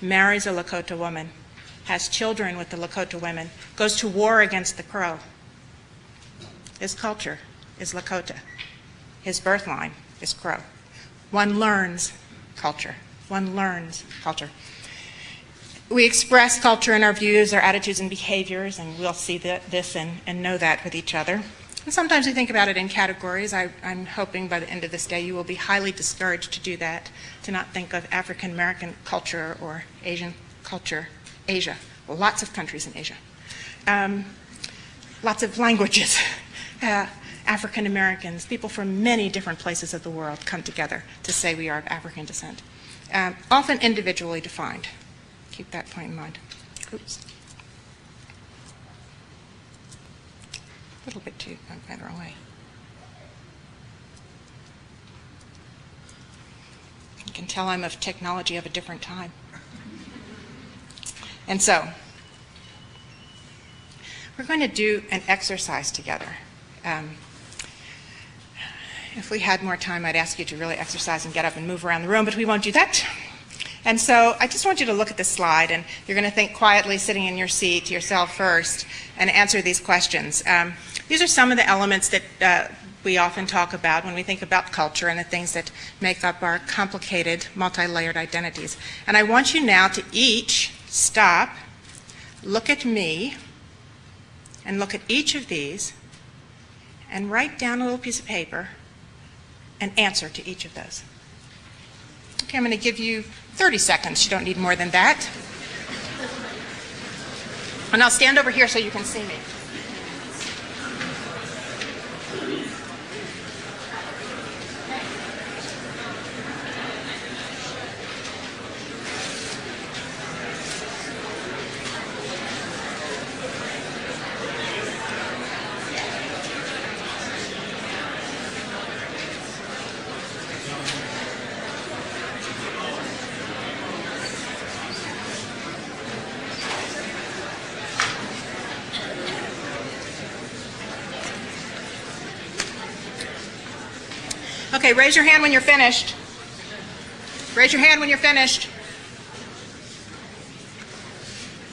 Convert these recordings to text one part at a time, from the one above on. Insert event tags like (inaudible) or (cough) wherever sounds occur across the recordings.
marries a Lakota woman, has children with the Lakota women, goes to war against the Crow. His culture is Lakota. His birth line is Crow. One learns culture. One learns culture. We express culture in our views, our attitudes, and behaviors, and we'll see that, this and, and know that with each other. And sometimes we think about it in categories. I, am hoping by the end of this day you will be highly discouraged to do that, to not think of African American culture or Asian culture, Asia. Lots of countries in Asia. Um, lots of languages. (laughs) Uh, African Americans, people from many different places of the world come together to say we are of African descent, um, often individually defined. Keep that point in mind. Oops. Little bit too, going the. You can tell I'm of technology of a different time. And so, we're going to do an exercise together. Um, if we had more time, I'd ask you to really exercise and get up and move around the room, but we won't do that. And so I just want you to look at this slide, and you're going to think quietly, sitting in your seat, yourself first, and answer these questions. Um, these are some of the elements that uh, we often talk about when we think about culture and the things that make up our complicated, multi-layered identities. And I want you now to each stop, look at me, and look at each of these, and write down a little piece of paper an answer to each of those. Okay, I'm going to give you 30 seconds. You don't need more than that. And I'll stand over here so you can see me. Okay, raise your hand when you're finished. Raise your hand when you're finished.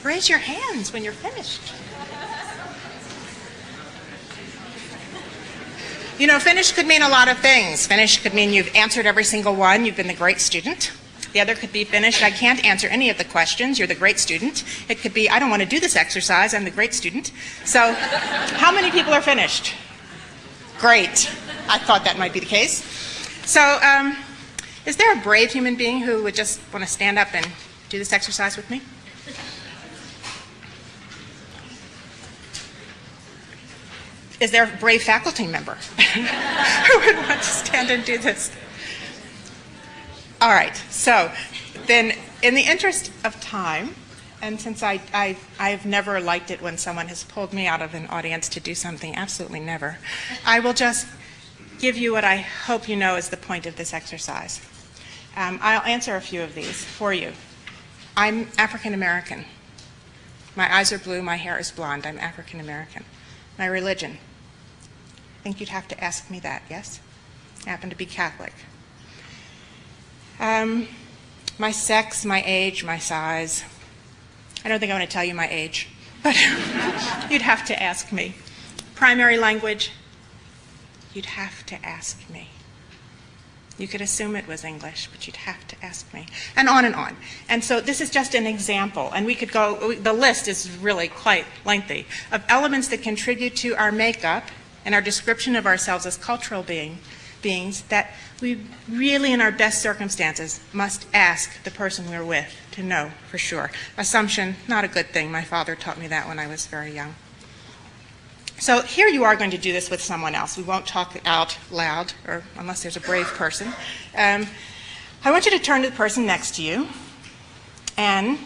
Raise your hands when you're finished. You know, finished could mean a lot of things. Finished could mean you've answered every single one, you've been the great student. The other could be finished, I can't answer any of the questions, you're the great student. It could be, I don't want to do this exercise, I'm the great student. So, how many people are finished? Great. I thought that might be the case. So, um, is there a brave human being who would just want to stand up and do this exercise with me? Is there a brave faculty member (laughs) who would want to stand and do this? All right, so then, in the interest of time, and since I, I, I've never liked it when someone has pulled me out of an audience to do something, absolutely never, I will just give you what I hope you know is the point of this exercise. Um, I'll answer a few of these for you. I'm African American. My eyes are blue, my hair is blonde. I'm African American. My religion. I think you'd have to ask me that, yes? I happen to be Catholic. Um, my sex, my age, my size. I don't think I want to tell you my age, but (laughs) you'd have to ask me. Primary language, you'd have to ask me. You could assume it was English, but you'd have to ask me. And on and on. And so this is just an example. And we could go, the list is really quite lengthy, of elements that contribute to our makeup and our description of ourselves as cultural being, beings that we really, in our best circumstances, must ask the person we're with to know for sure. Assumption, not a good thing. My father taught me that when I was very young. So here you are going to do this with someone else. We won't talk out loud, or unless there's a brave person. Um, I want you to turn to the person next to you, and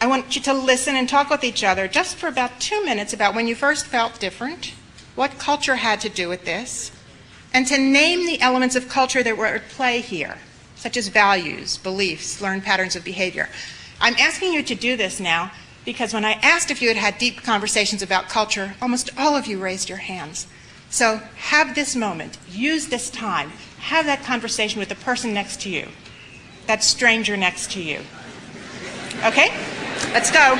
I want you to listen and talk with each other just for about two minutes about when you first felt different, what culture had to do with this, and to name the elements of culture that were at play here, such as values, beliefs, learned patterns of behavior. I'm asking you to do this now because when I asked if you had had deep conversations about culture, almost all of you raised your hands. So have this moment, use this time, have that conversation with the person next to you, that stranger next to you. Okay? Let's go.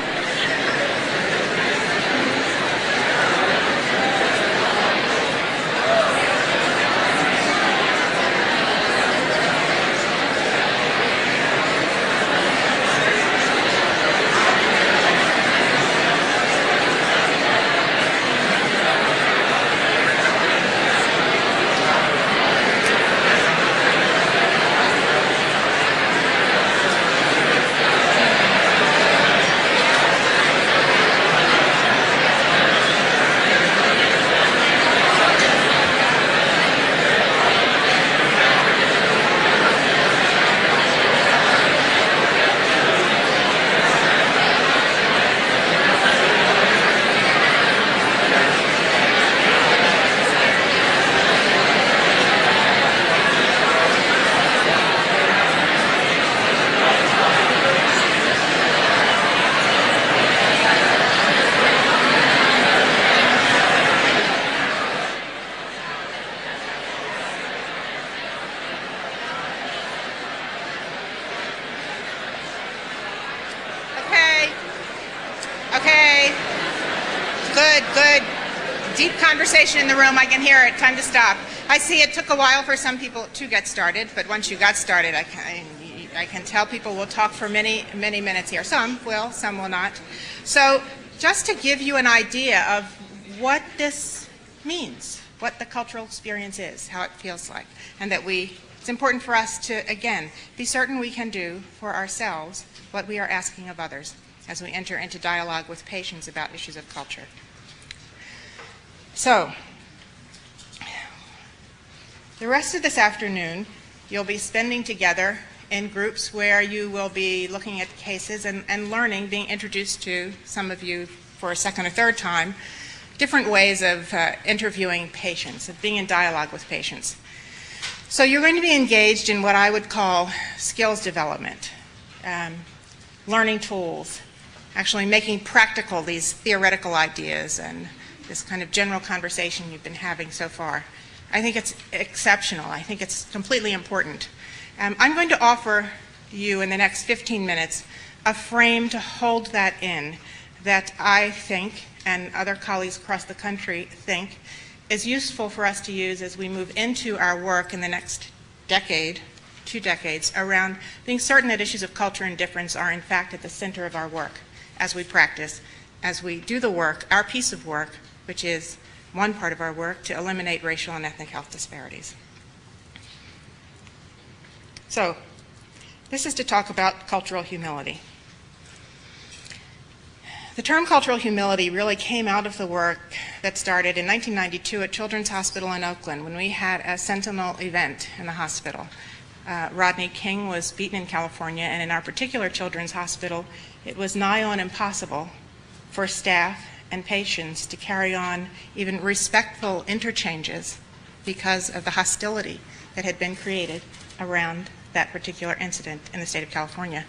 Okay. Okay. Good, good. Deep conversation in the room. I can hear it. Time to stop. I see it took a while for some people to get started, but once you got started, I can, I can tell people will talk for many, many minutes here. Some will, some will not. So, just to give you an idea of what this means, what the cultural experience is, how it feels like, and that we, it's important for us to, again, be certain we can do for ourselves what we are asking of others as we enter into dialogue with patients about issues of culture. So, the rest of this afternoon, you'll be spending together in groups where you will be looking at cases and, and learning, being introduced to some of you for a second or third time, different ways of uh, interviewing patients, of being in dialogue with patients. So you're going to be engaged in what I would call skills development, um, learning tools, actually making practical these theoretical ideas and this kind of general conversation you've been having so far. I think it's exceptional. I think it's completely important. Um, I'm going to offer you in the next 15 minutes a frame to hold that in that I think, and other colleagues across the country think, is useful for us to use as we move into our work in the next decade, two decades, around being certain that issues of culture and difference are in fact at the center of our work as we practice, as we do the work, our piece of work, which is one part of our work to eliminate racial and ethnic health disparities. So, this is to talk about cultural humility. The term cultural humility really came out of the work that started in 1992 at Children's Hospital in Oakland when we had a sentinel event in the hospital. Uh, Rodney King was beaten in California, and in our particular children's hospital, it was nigh on impossible for staff and patients to carry on even respectful interchanges because of the hostility that had been created around that particular incident in the state of California.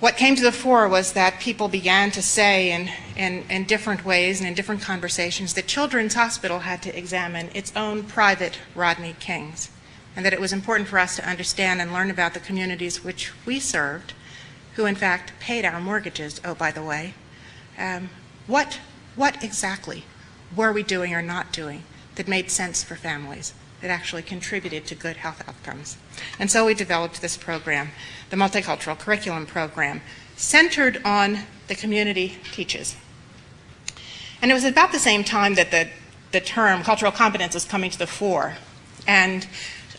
What came to the fore was that people began to say in, in, in, different ways and in different conversations that Children's Hospital had to examine its own private Rodney Kings, and that it was important for us to understand and learn about the communities which we served, who in fact paid our mortgages, oh, by the way. Um, what, what exactly were we doing or not doing that made sense for families? that actually contributed to good health outcomes. And so we developed this program, the Multicultural Curriculum Program, centered on the community teaches. And it was about the same time that the, the term cultural competence was coming to the fore. And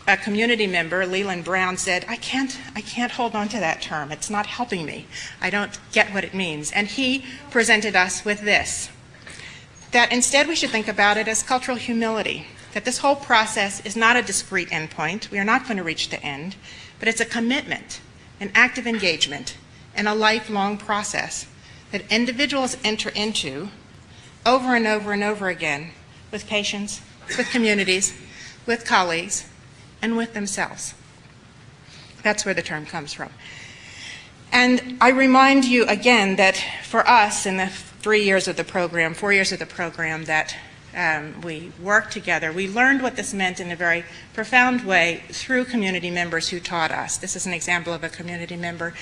a community member, Leland Brown, said, I can't, I can't hold on to that term. It's not helping me. I don't get what it means. And he presented us with this, that instead we should think about it as cultural humility that this whole process is not a discrete endpoint. We are not going to reach the end, but it's a commitment, an active engagement, and a lifelong process that individuals enter into over and over and over again with patients, with communities, with colleagues, and with themselves. That's where the term comes from. And I remind you again that for us in the three years of the program, four years of the program, that um, we worked together. We learned what this meant in a very profound way through community members who taught us. This is an example of a community member